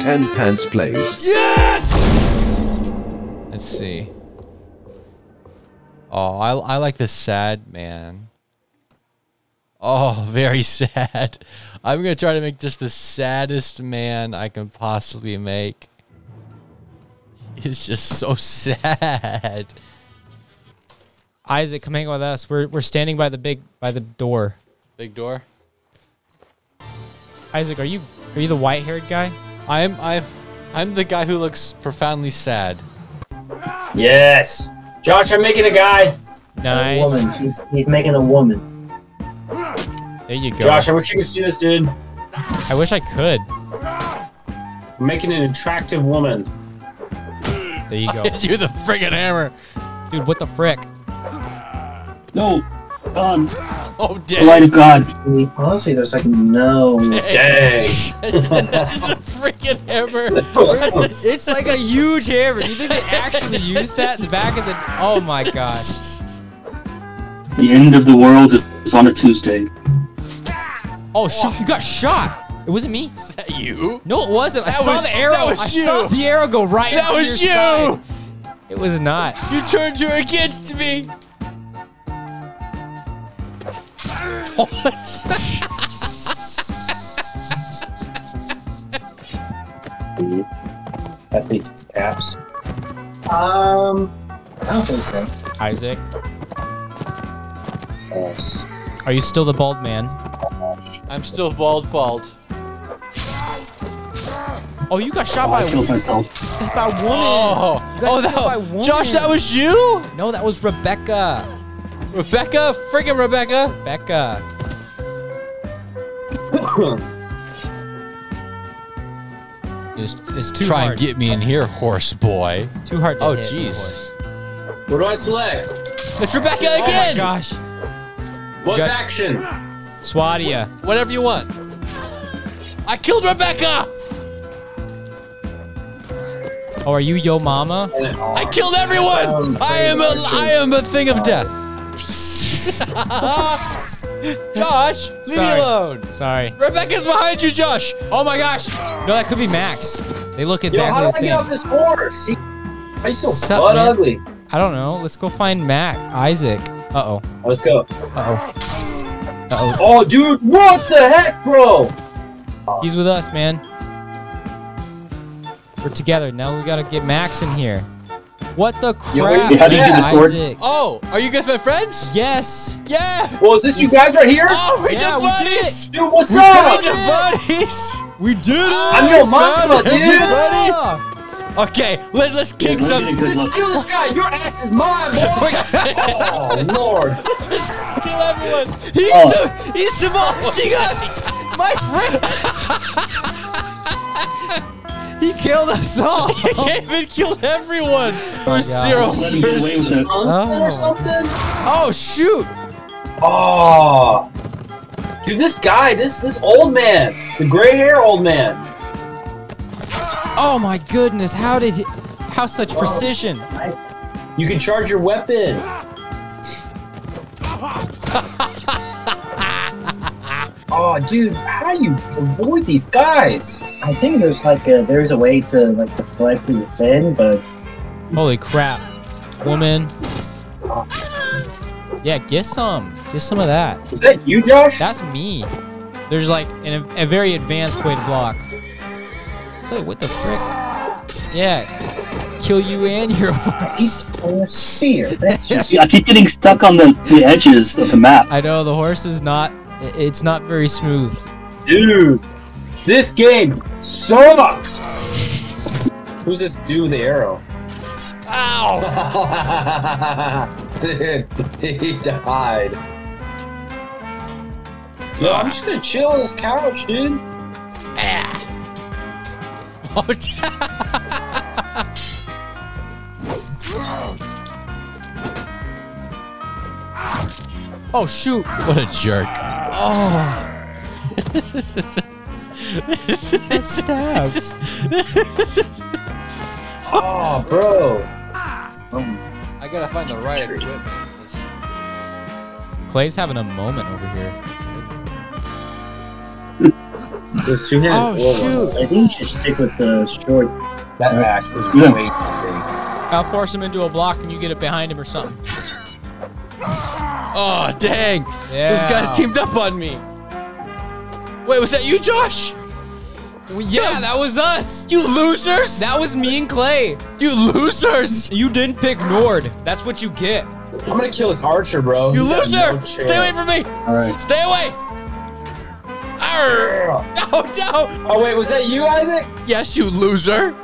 Tan Pants plays. Yes! Let's see. Oh, I, I like the sad man. Oh, very sad. I'm gonna try to make just the saddest man I can possibly make. He's just so sad. Isaac, come hang with us. We're we're standing by the big by the door. Big door. Isaac, are you are you the white haired guy? I'm I'm I'm the guy who looks profoundly sad. Yes. Josh, I'm making a guy. A Nice. woman. He's, he's making a woman. There you go. Josh, I wish you could see this, dude. I wish I could. I'm making an attractive woman. There you go. You're the friggin' hammer. Dude, what the frick? No. Um, Oh, the light of God. Honestly, there's like no. Dang. This is a freaking hammer. It's like a huge hammer. Do you think they actually used that in the back of the? Oh my god! The end of the world is on a Tuesday. Oh shoot! You got shot. It wasn't me. Is that you? No, it wasn't. I That saw was- the arrow. that was I you. saw the arrow go right. That into was your you. side. It was not. You turned your against me. That beats caps. Um, I don't think so. Isaac, Yes. are you still the bald man? I'm still bald, bald. Oh, you got shot Oh, by I a killed myself. by a woman. Oh, You got oh, killed by that, woman. Josh, that was you, No, that was Rebecca. Rebecca, friggin' Rebecca. Rebecca. It's, it's too Try hard. and get me in here, horse boy. it's too hard to Oh, hit, of jeez. What do I select? It's Rebecca Oh my again. gosh. What got- faction? Swadia. Whatever you want. I killed Rebecca. Oh, are you Yo Mama? I killed everyone. Um, I am a pretty am a thing of death. Josh, leave Sorry. me alone. Sorry. Rebecca's behind you, Josh. Oh my gosh. No, that could be Max. They look exactly Yo, exactly how do the I get off this horse? Why you so Sup, butt man? ugly? I don't know. Let's go find Mac. Isaac. Uh oh. Let's go. Uh oh. Uh oh. Oh, dude, what the heck, bro? He's with us, man. We're together. Now we gotta get Max in here. What the Yo, wait, crap? how do you do this word? Isaac. Oh, are you guys my friends? Yes. Yeah. Well, is this you guys right here? Oh, we Yeah, did we did buddies. Dude, what's We up? did buddies. We did it. I'm your mama, dude. Everybody. Okay, let, let's kick We're some. getting good luck. Kill this guy. Your ass is mine, boy. oh, Lord. Kill everyone. He's, Oh. de- he's demolishing us. My friend. He killed us all. He came killed everyone. Oh There's zero. Let him get away with it. Oh. or something? oh shoot. Oh. Dude, this guy, this this old man, the gray hair old man. Oh my goodness. How did he? How such precision? You can charge your weapon. Oh, dude, how do you avoid these guys? I think there's like a, there's a way to like deflect through the fin, but Holy crap. Woman. Oh. Yeah, get some. Get some of that. Is that you, Josh? That's me. There's like an, a very advanced way to block. Wait, what the frick? Yeah. Kill you and your horse. he's a seer. That's I keep getting stuck on the, the edges of the map. I know the horse is not. I- It's not very smooth. Dude, this game sucks. Who's this dude with the arrow? Ow. he died. Yo, I'm just gonna chill on this couch, dude. Oh, Oh shoot! what a jerk. Oh, Oh, bro. I gotta find the right equipment. This- Clay's having a moment over here. So it's two-handed. Oh, shoot. I think you should stick with the short. That uh, axe is Yeah. way too I'll force him into a block and you get it behind him or something. Oh, dang. Those guys teamed up on me. Wait, was that you, Josh? Yeah, that was us. You losers! That was me and Clay. you losers! You didn't pick Nord. That's what you get. I'm gonna kill this archer, bro. You He's loser! no. Stay away from me! Alright. Stay away! Arr! No, no! Oh wait, was that you, Isaac? Yes, you loser!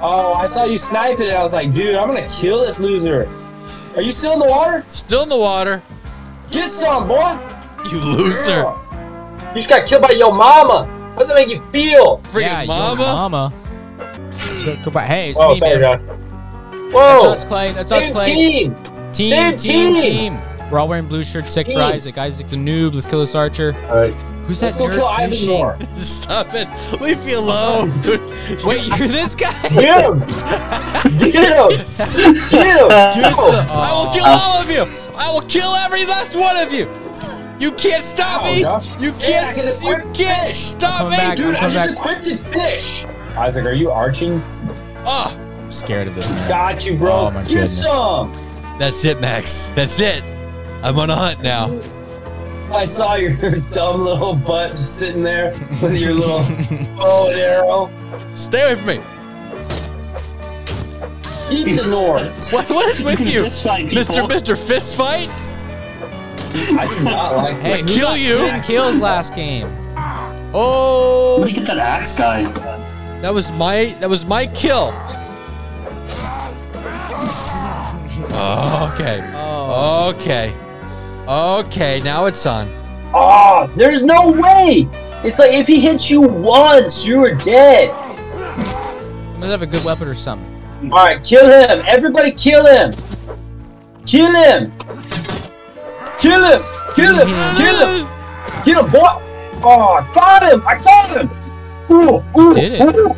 Oh, I saw you sniping it. I was like, dude, I'm gonna kill this loser. Are you still in the water? Still in the water. Get some, boy. You loser. You just got killed by your mama. How does that make you feel? Freaking yeah, your mama. mama. Go- go back. Hey, it's Oh, me, sorry, man. guys. That's us, Clay. That's us, Clay. team. Team, Same team, team. team. We're all wearing blue shirts. Sick for Isaac. Isaac the noob. Let's kill this archer. Alright. Who's Let's that go nerd kill Isaac fishing? more. Stop it. Leave me alone. Wait, you're this guy? Get him! Get him! Get him! I will kill all of you. I will kill every last one of you. You can't stop Ow, me. Oh, Josh. You can't. I can you can't fish. stop me, back. Dude, I Come just back. equipped his fish. Isaac, are you arching? Oh, I'm scared of this man. Got you, bro. Oh, my Get goodness. some. that's it, Max. That's it. I'm on a hunt now. I saw your dumb little butt just sitting there with your little bow and arrow. Stay away from me. Eat the Nords. What, what is with you, fight. Mr. Mr. Fist Fight? I do not like Hey, who kill got you. 10 kills last game? Oh, Let me get that axe guy. That was my. That was my kill. Oh, okay. Oh. Okay. Okay. Now it's on. Oh, there's no way. It's like if he hits you once, you are dead. He must have a good weapon or something. All right, kill him. Everybody kill him. Kill him. Kill him. Kill him. Kill him. Kill him, boy. Oh, I got him. I got him. Ooh, ooh, Did it. ooh.